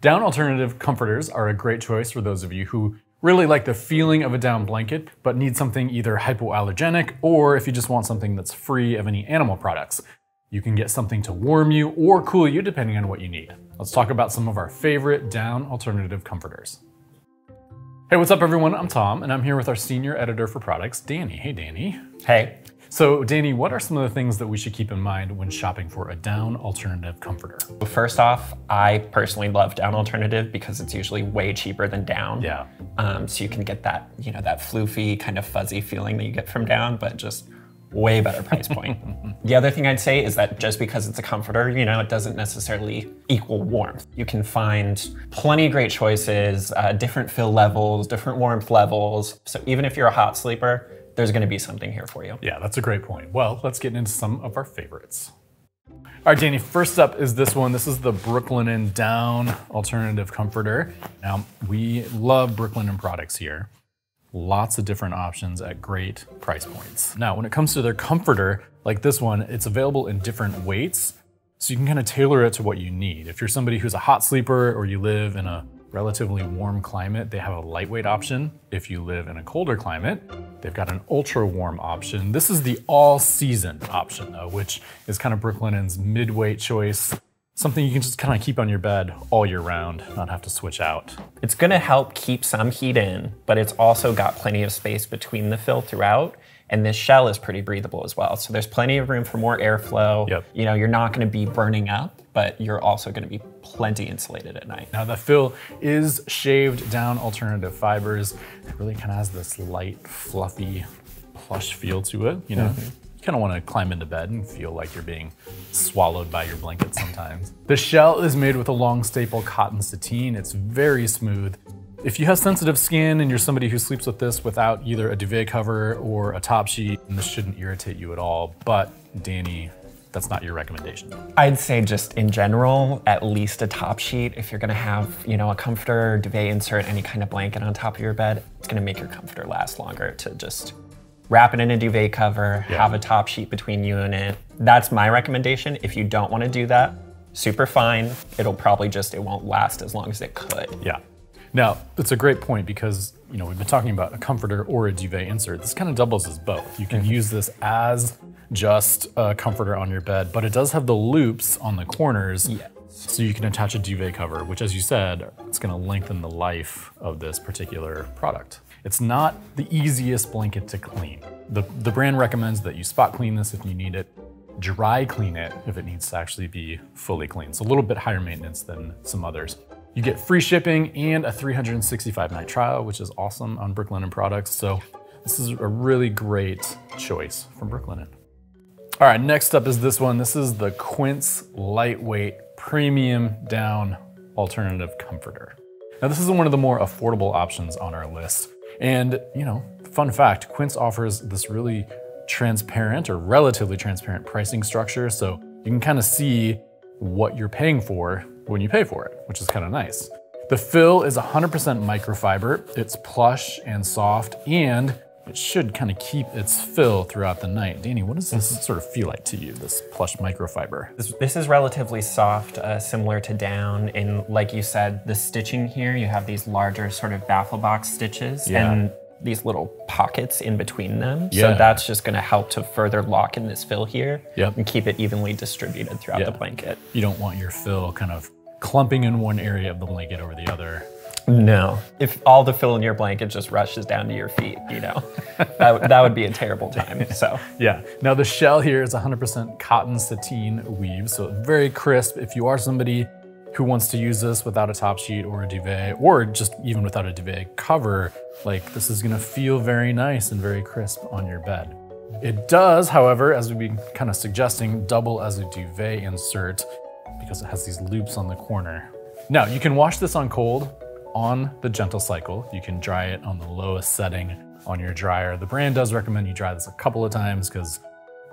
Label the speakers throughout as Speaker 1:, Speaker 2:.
Speaker 1: Down alternative comforters are a great choice for those of you who really like the feeling of a down blanket, but need something either hypoallergenic or if you just want something that's free of any animal products. You can get something to warm you or cool you depending on what you need. Let's talk about some of our favorite down alternative comforters. Hey, what's up everyone? I'm Tom and I'm here with our senior editor for products, Danny. Hey, Danny.
Speaker 2: Hey.
Speaker 1: So, Danny, what are some of the things that we should keep in mind when shopping for a down alternative comforter?
Speaker 2: First off, I personally love down alternative because it's usually way cheaper than down.
Speaker 1: Yeah.
Speaker 2: Um, so you can get that, you know, that floofy kind of fuzzy feeling that you get from down, but just way better price point. the other thing I'd say is that just because it's a comforter, you know, it doesn't necessarily equal warmth. You can find plenty of great choices, uh, different fill levels, different warmth levels. So even if you're a hot sleeper, there's gonna be something here for you.
Speaker 1: Yeah, that's a great point. Well, let's get into some of our favorites. All right, Danny, first up is this one. This is the Brooklinen Down Alternative Comforter. Now, we love Brooklinen products here. Lots of different options at great price points. Now, when it comes to their comforter, like this one, it's available in different weights, so you can kind of tailor it to what you need. If you're somebody who's a hot sleeper or you live in a relatively warm climate, they have a lightweight option. If you live in a colder climate, they've got an ultra warm option. This is the all season option though, which is kind of Brooklinen's mid-weight choice something you can just kind of keep on your bed all year round, not have to switch out.
Speaker 2: It's gonna help keep some heat in, but it's also got plenty of space between the fill throughout. And this shell is pretty breathable as well. So there's plenty of room for more airflow.
Speaker 1: Yep.
Speaker 2: You know, you're not gonna be burning up, but you're also gonna be plenty insulated at night.
Speaker 1: Now the fill is shaved down alternative fibers. It really kind of has this light, fluffy, plush feel to it, you know? Mm -hmm you kind of want to climb into bed and feel like you're being swallowed by your blanket sometimes. the shell is made with a long staple cotton sateen. It's very smooth. If you have sensitive skin and you're somebody who sleeps with this without either a duvet cover or a top sheet, this shouldn't irritate you at all. But Danny, that's not your recommendation.
Speaker 2: I'd say just in general, at least a top sheet. If you're gonna have, you know, a comforter, duvet insert, any kind of blanket on top of your bed, it's gonna make your comforter last longer to just wrap it in a duvet cover, yeah. have a top sheet between you and it. That's my recommendation. If you don't want to do that, super fine. It'll probably just, it won't last as long as it could.
Speaker 1: Yeah. Now, it's a great point because, you know, we've been talking about a comforter or a duvet insert. This kind of doubles as both. You can mm-hmm. use this as just a comforter on your bed, but it does have the loops on the corners.
Speaker 2: Yes.
Speaker 1: So you can attach a duvet cover, which as you said, it's gonna lengthen the life of this particular product. It's not the easiest blanket to clean. The, the brand recommends that you spot clean this if you need it, dry clean it if it needs to actually be fully clean. So a little bit higher maintenance than some others. You get free shipping and a 365 night trial, which is awesome on Brooklinen products. So this is a really great choice from Brooklinen. All right, next up is this one. This is the Quince Lightweight Premium Down Alternative Comforter. Now this is one of the more affordable options on our list. And, you know, fun fact, Quince offers this really transparent or relatively transparent pricing structure. So you can kind of see what you're paying for when you pay for it, which is kind of nice. The fill is 100% microfiber. It's plush and soft, and it should kind of keep its fill throughout the night. Danny, what does this sort of feel like to you, this plush microfiber?
Speaker 2: This, this is relatively soft, uh, similar to down. And like you said, the stitching here, you have these larger sort of baffle box stitches. Yeah. And these little pockets in between them. Yeah. So that's just gonna help to further lock in this fill here
Speaker 1: yep.
Speaker 2: and keep it evenly distributed throughout the blanket.
Speaker 1: You don't want your fill kind of clumping in one area of the blanket over the other.
Speaker 2: No. If all the fill in your blanket just rushes down to your feet, you know, that, that would be a terrible time. So,
Speaker 1: yeah. Now, the shell here is 100% cotton sateen weave, so very crisp. If you are somebody who wants to use this without a top sheet or a duvet, or just even without a duvet cover, like this is gonna feel very nice and very crisp on your bed. It does, however, as we've been kind of suggesting, double as a duvet insert because it has these loops on the corner. Now, you can wash this on cold on the gentle cycle. You can dry it on the lowest setting on your dryer. The brand does recommend you dry this a couple of times because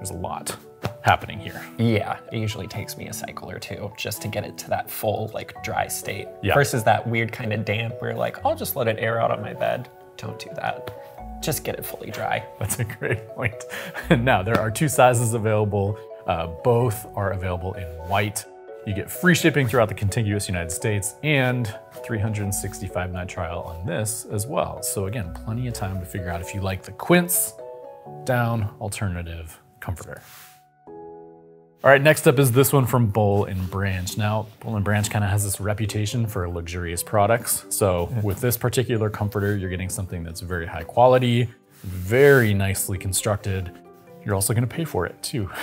Speaker 1: there's a lot happening here.
Speaker 2: Yeah, it usually takes me a cycle or two just to get it to that full like dry state.
Speaker 1: Yeah.
Speaker 2: Versus that weird kind of damp where like, I'll just let it air out on my bed. Don't do that. Just get it fully dry.
Speaker 1: That's a great point. now, there are two sizes available. Uh, both are available in white You get free shipping throughout the contiguous United States and 365 night trial on this as well. So again, plenty of time to figure out if you like the Quince down alternative comforter. All right, next up is this one from Boll and Branch. Now, Boll and Branch kind of has this reputation for luxurious products. So with this particular comforter, you're getting something that's very high quality, very nicely constructed. You're also gonna pay for it too.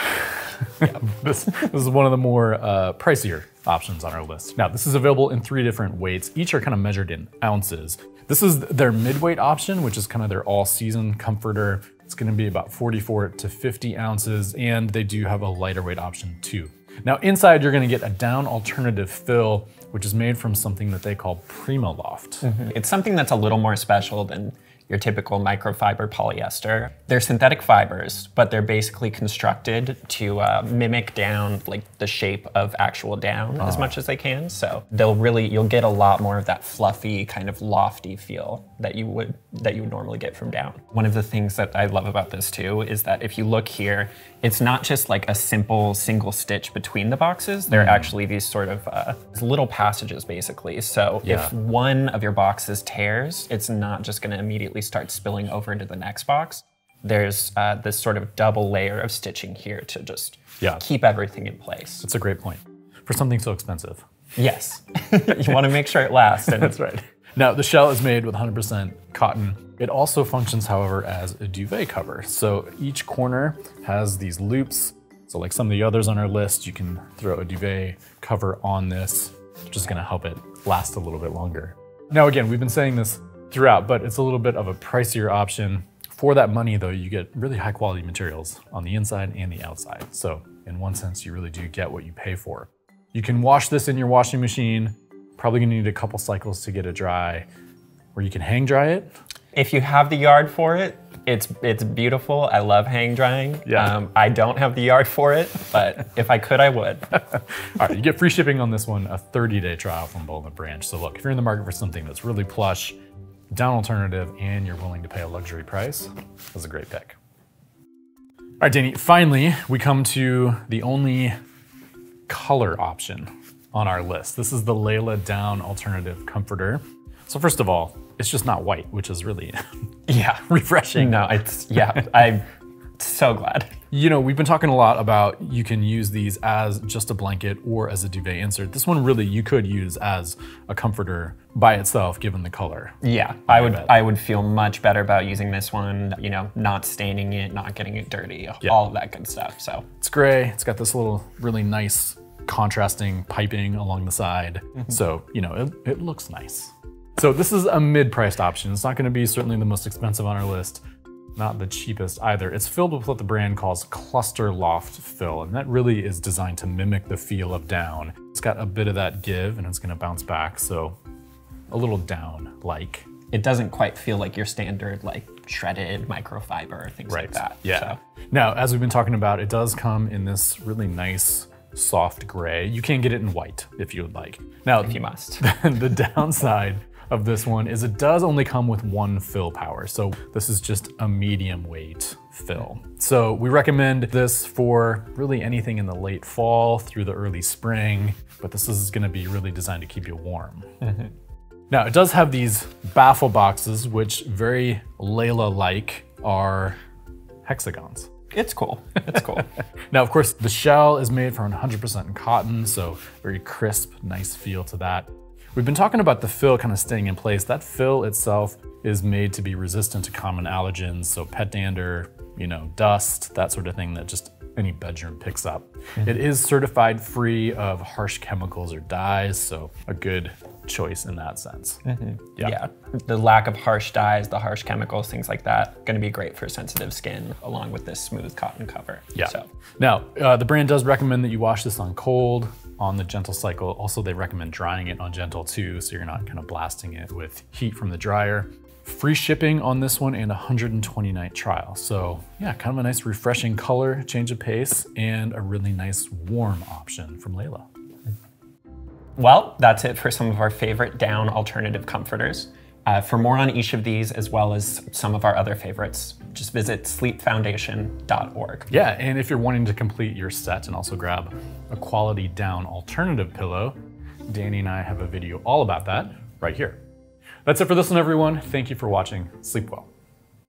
Speaker 1: this, this is one of the more uh, pricier options on our list. Now, this is available in three different weights. Each are kind of measured in ounces. This is their mid-weight option, which is kind of their all-season comforter. It's gonna be about 44 to 50 ounces, and they do have a lighter weight option too. Now inside, you're gonna get a down alternative fill, which is made from something that they call Primaloft. Mm-hmm.
Speaker 2: It's something that's a little more special than your typical microfiber polyester. They're synthetic fibers, but they're basically constructed to uh, mimic down, like the shape of actual down as much as they can. So they'll really, you'll get a lot more of that fluffy, kind of lofty feel that you would that you would normally get from down. One of the things that I love about this too is that if you look here, it's not just like a simple single stitch between the boxes. There are actually these sort of uh, little passages, basically. So
Speaker 1: Yeah.
Speaker 2: if one of your boxes tears, it's not just going to immediately start spilling over into the next box. There's uh, this sort of double layer of stitching here to just
Speaker 1: Yeah.
Speaker 2: keep everything in place.
Speaker 1: That's a great point for something so expensive.
Speaker 2: Yes, you want to make sure it lasts. And
Speaker 1: That's right. Now, the shell is made with 100% cotton. It also functions, however, as a duvet cover. So each corner has these loops. So like some of the others on our list, you can throw a duvet cover on this, which is gonna help it last a little bit longer. Now, again, we've been saying this throughout, but it's a little bit of a pricier option. For that money, though, you get really high quality materials on the inside and the outside. So in one sense, you really do get what you pay for. You can wash this in your washing machine. Probably gonna need a couple cycles to get it dry. Or you can hang dry it.
Speaker 2: if you have the yard for it, it's it's beautiful. I love hang drying.
Speaker 1: Yeah.
Speaker 2: Um, I don't have the yard for it, but if I could, I would.
Speaker 1: All right, you get free shipping on this one, a 30-day trial from and Branch. So look, if you're in the market for something that's really plush, down alternative, and you're willing to pay a luxury price, that's a great pick. All right, Danny, finally, we come to the only color option on our list. This is the Layla Down Alternative Comforter. So first of all, it's just not white, which is really
Speaker 2: Yeah.
Speaker 1: refreshing.
Speaker 2: No, it's yeah. I'm so glad.
Speaker 1: You know, we've been talking a lot about you can use these as just a blanket or as a duvet insert. This one really you could use as a comforter by itself given the color.
Speaker 2: Yeah, I would
Speaker 1: bet.
Speaker 2: I would feel much better about using this one. You know, not staining it, not getting it dirty, all of that good stuff. So
Speaker 1: It's gray, it's got this little really nice contrasting piping along the side. Mm-hmm. So, you know, it, it looks nice. So this is a mid-priced option. It's not gonna be certainly the most expensive on our list, not the cheapest either. It's filled with what the brand calls cluster loft fill, and that really is designed to mimic the feel of down. It's got a bit of that give and it's gonna bounce back, so a little down-like.
Speaker 2: it doesn't quite feel like your standard like shredded microfiber things like that.
Speaker 1: Yeah.
Speaker 2: So,
Speaker 1: Now, as we've been talking about, it does come in this really nice soft gray. You can get it in white if you would like. Now,
Speaker 2: if you must.
Speaker 1: the downside of this one is it does only come with one fill power. So this is just a medium weight fill. So we recommend this for really anything in the late fall through the early spring, but this is gonna be really designed to keep you warm. Now it does have these baffle boxes, which very Layla-like are hexagons.
Speaker 2: It's cool. It's cool.
Speaker 1: Now, of course, the shell is made from 100% cotton, so very crisp, nice feel to that. We've been talking about the fill kind of staying in place. That fill itself is made to be resistant to common allergens, so pet dander, you know, dust, that sort of thing that just any bedroom picks up. It is certified free of harsh chemicals or dyes, so a good choice in that sense.
Speaker 2: yeah. The lack of harsh dyes, the harsh chemicals, things like that, going to be great for sensitive skin, along with this smooth cotton cover.
Speaker 1: Yeah.
Speaker 2: So
Speaker 1: Now, uh, the brand does recommend that you wash this on cold on the gentle cycle. Also, they recommend drying it on gentle too, so you're not kind of blasting it with heat from the dryer. Free shipping on this one and a 120 night trial. So, yeah, kind of a nice refreshing color, change of pace, and a really nice warm option from Layla.
Speaker 2: Well, that's it for some of our favorite down alternative comforters. Uh, for more on each of these, as well as some of our other favorites, just visit sleepfoundation.org.
Speaker 1: Yeah, and if you're wanting to complete your set and also grab a quality down alternative pillow, Danny and I have a video all about that right here. That's it for this one, everyone. Thank you for watching. Sleep well.